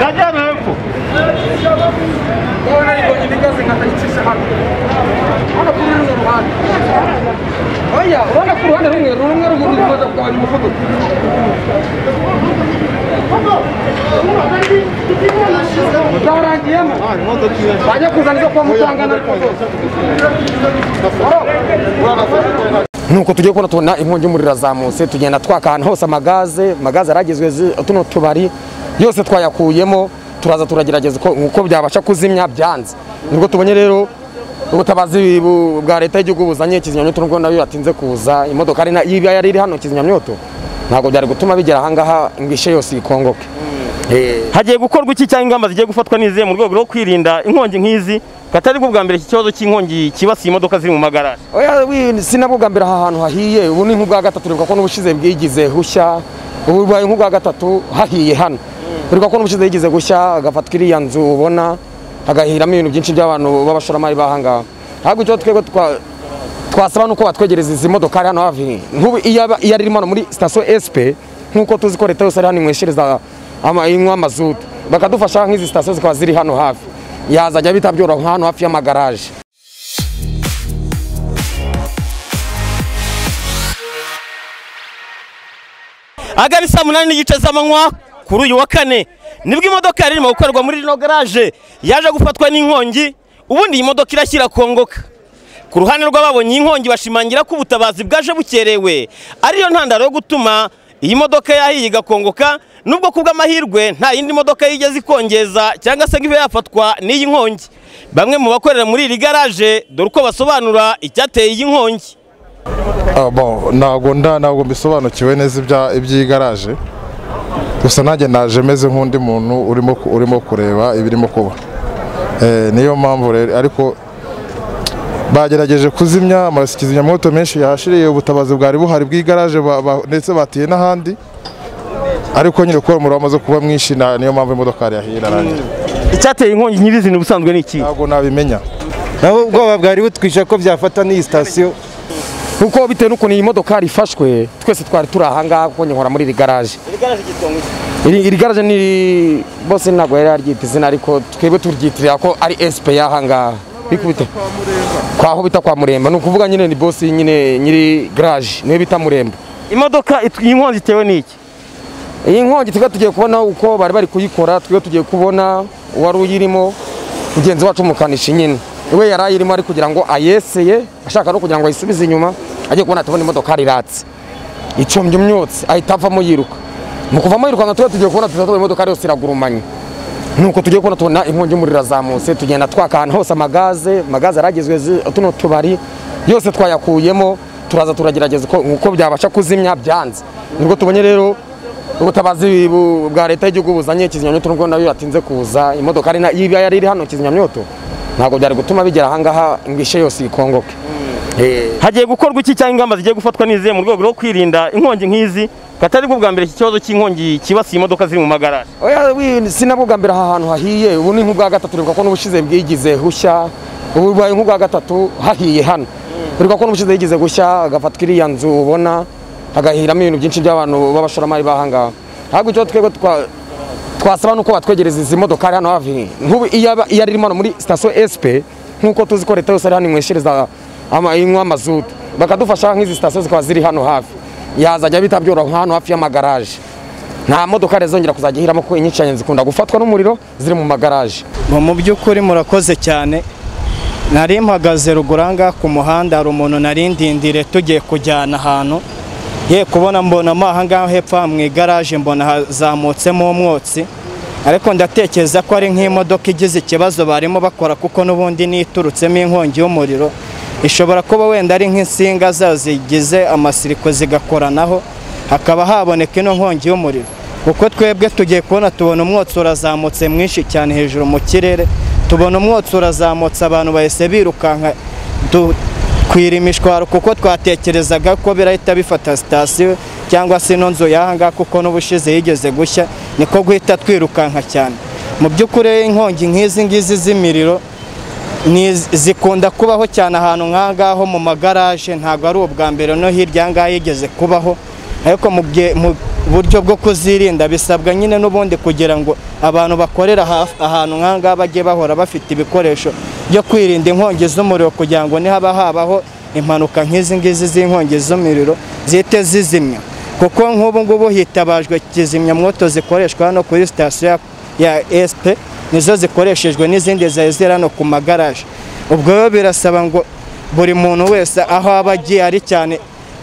Banyak info. Ona ikonyika zingatakichisha nuko tugiye kubona tubona inkongi y'umuriro irazamutse tugenda twaka ahantu hose amagaze amagaze aragizwe zi- tuno tubari yose twayakuyemo turaza turagerageza uko byabasha kuzimya byanze. Nibwo tubonye rero ubutabazi bu- bwa leta y'igihugu buzanye kizimyamyoto nubwo na yo yatinze kuza imodoka yiba yari iri hano kizimyamyoto ntabwo byari gutuma bigera ahangaha ngo ishe yose ikongoke. Eh, hagiye gukorwa iki cyangwa ingamba zigiye gufatwa n'izihe mu rwego rwo kwirinda inkongi nk'izi? Katari bwo bwa mbere iki kibazo cy'inkongi kibasiye imodoka ziri mu magaraje? Sinabwo bwa mbere aha hantu hahiye. Ubu ni nk'ubwa gatatu uribuka ko n'ubushize bwigize hushya ubu bibaye nk'ubwa gatatu hahiye hano. Uribuka ko n'ubushize yigize gushya hagafatwa iriya nzu ubona hagahiramo ibintu byinshi by'abantu b'abashoramari b'ahangaha ahubwo icyo twebwe twa- twasaba nuko batwegereza izi modokari hano hafi. Nk'ubu iyo ari hano muri sitasiyo SP nk'uko tuzi ko leta yose ari hano inywa amazutu. Bakadufasha nk'izi sitasiyo zikaba ziri hano hafi. Yazajya bita byoroha nka hano hafi y'amagaraje agana saa munani n'igice z'amanywa kuri uyu wa kane. Nibwo imodoka yari irimo gukorerwa muri rino garaje yaje gufatwa n'inkongi ubundi iyi modoka irashyira kongoka. Ku ruhande rw'ababonye iyi nkongi bashimangira ko ubutabazi bwaje bukerewe. Ariyo ntandaro yo gutuma iyi modoka yahiye igakongoka nubwo ku bw'amahirwe nta yindi modoka yigeze ikongeza cyangwa se ngo ibe yafatwa n'iyi nkongi. Bamwe mu bakorera muri iri garaje dore uko basobanura icyateye iyi nkongi. Ah, ntabwo ntabwo mbisobanukiwe neza ibya iby'iyi garaje. Gusa nanjye naje meze nk'undi muntu urimo ku- urimo kureba ibirimo kuba. Eh, niyo mpamvu rero ariko bagerageje kuzimya amarasi kizimyamoto menshi yahashiriye ubutabazi bwari buhari bw'igaraje ndetse batiye n'ahandi. Ariko nyine kubera umuriro wamaze kuba mwinshi na- niyo mpamvu imodoka yari yahiye irarangira icyateye inkongi nyirizina ubusanzwe ni iki? Ntabwo nabimenya. Nabo ubwoba bwari butwishe ko byafata n'iyi sitasiyo kuko bitewe n'ukuntu iyi modokari ifashwe twese twari turi ahangaha kuko nkora muri iri garaje. Iri iri garaje ni bose ntabwo yari yaryita izina ariko twebwe turyitirira ko ari SP y'ahangaha bikubite. Kwaho bita kwa muremba. Ni ukuvuga nyine ni bosi nyine nyiri garaje ni we bita muremba. Imodoka iyi nkongi itewe n'iki iyi nkongi twebwe tugiye kubona uko bari bari kuyikora twebwe tugiye kubona uwari uyirimo mugenzi wacu umukanishi nyine. We yari ayirimo ari kugira ngo ayeseye ashaka no kugira ngo ayisubize inyuma agiye kubona tubona imodoka iratse icombye umyotsi ahita avamo yiruka. Mu kuvamo yirukanka twebwe tugiye kubona tuza tubona imodoka yose iragurumanye. Nuko tugiye kubona tubona inkongi y'umuriro irazamutse tugenda twaka ahantu hose amagaze amagaze aragizwe zi- tuno tubari yose twayakuyemo turaza turagerageza uko byabasha kuzimya byanze. Nibwo tubonye rero ubutabazi bu- bwa leta y'igihugu buzanye kizimyamyoto nubwo na yo yatinze kuza imodoka yiba yari iri hano kizimyamyoto ntabwo byari gutuma bigera ahangaha ngo ishe yose ikongoke. Eh, hagiye gukorwa iki cyangwa ingamba zigiye gufatwa n'izihe mu rwego rwo kwirinda inkongi nk'izi? Katari bwo bwa mbere iki kibazo cy'inkongi kibasiye imodoka ziri mu magaraje. Oya, wi- sinabwo bwa mbere aha hantu hahiye. Ubu ni nk'ubwa gatatu uribuka ko n'ubushize bwigize hushya ubu bibaye nk'ubwa gatatu hahiye hano. Uribuka ko n'ubushize yigize gushya hagafatwa iriya nzu ubona. Hagahiramo ibintu byinshi by'abantu b'abashoramari b'ahangaha ahubwo icyo twebwe twa- twasaba nuko batwegereza izi modokari hano hafi. Nk'ubu iyo ari hano muri sitasiyo SP nk'uko tuzi ko leta yose ari hano inywa amazutu. Bakadufasha nk'izi sitasiyo zikaba ziri hano hafi. Yazajya bita byoroha hano hafi y'amagaraje. Nta modoka zongera kuzajya ihiramo kuko cyane zikunda gufatwa n'umuriro ziri mu magaraje. Mu by'ukuri murakoze cyane. Nari mpagaze ngaha ku muhanda hari umuntu nari ndindire tugiye kujyana ahantu. Ye kubona mbonamo aha ngaha hepfo mu igaraje mbona hazamutsemo umwotsi ariko ndatekereza ko ari nk'imodoka igize ikibazo barimo bakora kuko n'ubundi niyo iturutsemo inkongi y'umuriro. Ishobora kuba wenda ari nk'insinga zayo zigize amasiriko zigakoranaho hakaba haboneka ino nkongi y'umuriro. Kuko twebwe tugiye kubona tubona umwotsi urazamutse mwinshi cyane hejuru mu kirere tubona umwotsi urazamutse abantu bahise birukanka kwira imishwaro kuko twatekerezaga ko birahita bifata sitasiyo cyangwa se ino nzu y'aha ngaha kuko n'ubushize yigeze gushya niko guhita twirukanka cyane. Mu by'ukuri inkongi nk'izi ngizi z'imiriro zikunda kubaho cyane ahantu nk'aha ngaho mu magaraje ntabwo ari ubwa mbere no hirya aha ngaha yigeze kubaho ariko mu buryo bwo kuzirinda bisabwa nyine n'ubundi kugira ngo abantu bakorera ahantu nk'ahangaha bajye bahora bafite ibikoresho byo kwirinda inkongi z'umuriro kugira ngo nihaba habaho impanuka nk'izi ngizi z'inkongi z'umuriro zihite zizimya. Kuko nk'ubu ngubu hitabajwe kizimyamwoto zikoreshwa hano kuri sitasiyo ya- SP nizo zikoreshejwe n'izindi zari ziri hano ku magaraje. Ubwo rero birasaba ngo buri muntu wese aho aba agiye ari cyane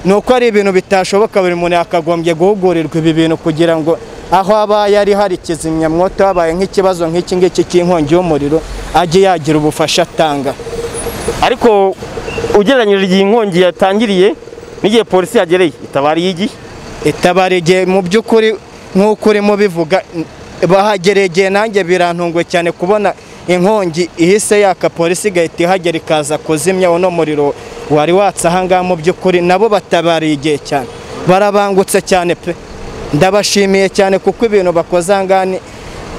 ni uko ari ibintu bitashoboka buri muntu yakagombye guhugurirwa ibi bintu kugira ngo aho aba yari hari kizimyamwoto habaye nk'ikibazo nk'iki ngiki cy'inkongi y'umuriro ajye yagira ubufasha atanga. Ariko ugereranyije igihe inkongi yatangiriye n'igihe polisi yagereye itabariye igihe? Itabara igihe mu by'ukuri nk'uko urimo bivuga bahagereye igihe nanjye birantunguye cyane kubona inkongi ihise yaka polisi igahita ihagera ikaza kuzimya uno muriro wari watse ahangaha mu by'ukuri nabo batabariye igihe cyane. Barabangutse cyane pe. Ndabashimiye cyane kuko ibintu bakoze ahangaha ni-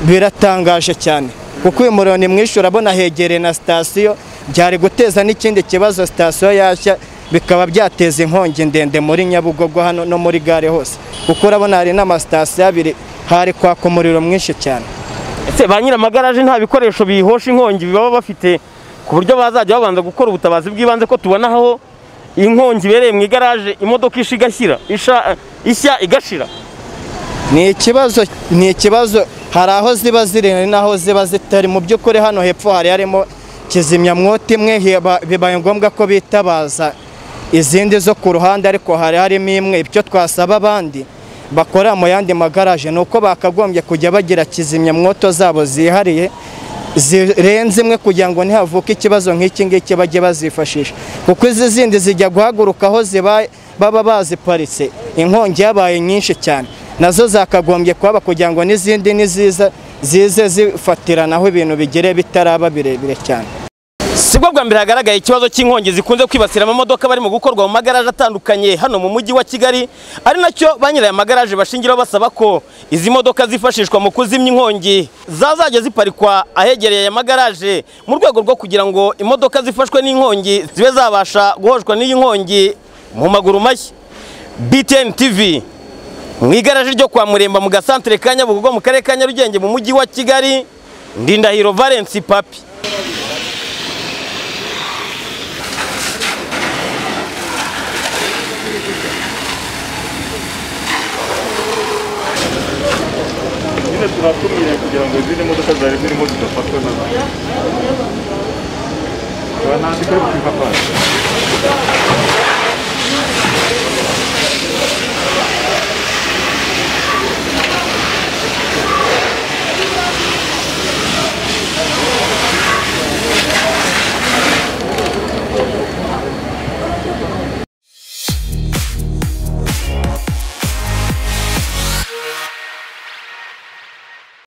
biratangaje cyane. Kuko uyu muriro ni mwinshi urabona hegereye na sitasiyo byari guteza n'ikindi kibazo sitasiyo yashya bikaba byateza inkongi ndende muri nyabugogo hano no muri gare hose. Kuko urabona hari n'amasitasiyo abiri hari kwaka umuriro mwinshi cyane. Ese ba nyir'amagaraje nta bikoresho bihosha inkongi baba bafite ku buryo bazajya babanza gukora ubutabazi bw'ibanze ko tubona aho inkongi ibereye mu igaraje imodoka isha igashyira ishya igashira? Ni ikibazo ni ikibazo hari aho ziba ziri n'aho ziba zitari. Mu by'ukuri hano hepfo hari harimo kizimyamwoto imwe bibaye ngombwa ko bitabaza izindi zo ku ruhande ariko hari harimo imwe. Ibyo twasaba abandi bakorera mu yandi magaraje ni uko bakagombye kujya bagira kizimyamwoto zabo zihariye zirenze imwe kugira ngo nihavuke ikibazo nk'iki ngiki bajye bazifashisha. Kuko izi zindi zijya guhaguruka aho baba baziparitse. Inkongi yabaye nyinshi cyane. Nazo zakagombye kuhaba kugira ngo n'izindi niziza zize zifatiranaho ibintu bigere bitaraba birebire cyane. Sibwo bwa mbere hagaragaye ikibazo cy'inkongi zikunze kwibasira amamodoka barimo gukorwa mu magaraje atandukanye hano mu mujyi wa kigali ari na cyo ba nyiri aya magaraje bashingiraho basaba ko izi modoka zifashishwa mu kuzimya inkongi zazajya ziparikwa ahegereye aya magaraje mu rwego rwo kugira ngo imodoka zifashwe n'inkongi zibe zabasha guhoshwa n'iyi nkongi mu maguru mashya btn tv mu igaraje ryo kwa muremba mu gasantere ka nyabugogo mu karere ka nyarugenge mu mujyi wa kigali ndindahiro valence papi. Nyine turakumiriye kugira ngo izindi modoka zari zirimo zidafatwa nta zikwiye gupima pasi